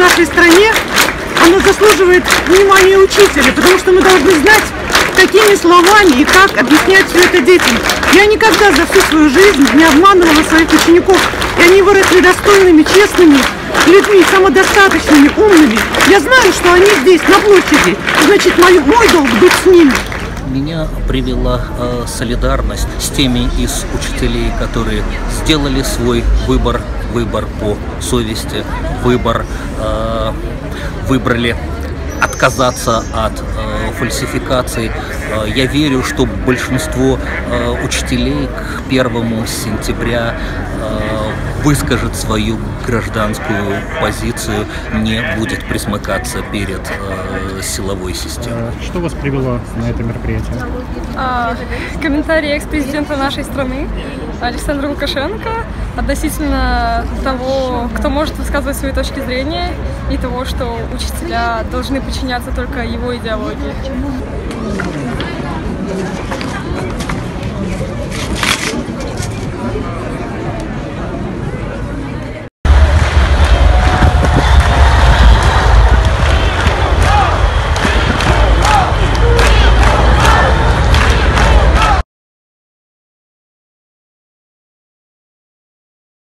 нашей стране, оно заслуживает внимания учителя, потому что мы должны знать, какими словами и как объяснять все это детям. Я никогда за всю свою жизнь не обманывала своих учеников, и они выросли достойными, честными людьми, самодостаточными, умными. Я знаю, что они здесь, на площади, значит, мой, мой долг быть с ними. Меня привела э, солидарность с теми из учителей, которые сделали свой выбор, выбор по совести, выбор э, выбрали отказаться от э, фальсификаций. Э, я верю, что большинство э, учителей к первому сентября э, выскажет свою гражданскую позицию, не будет присмыкаться перед э, силовой системой. Что вас привело на это мероприятие? А, комментарии экс-президента нашей страны Александра Лукашенко относительно того, кто может высказывать свои точки зрения и того, что учителя должны подчиняться только его идеологии.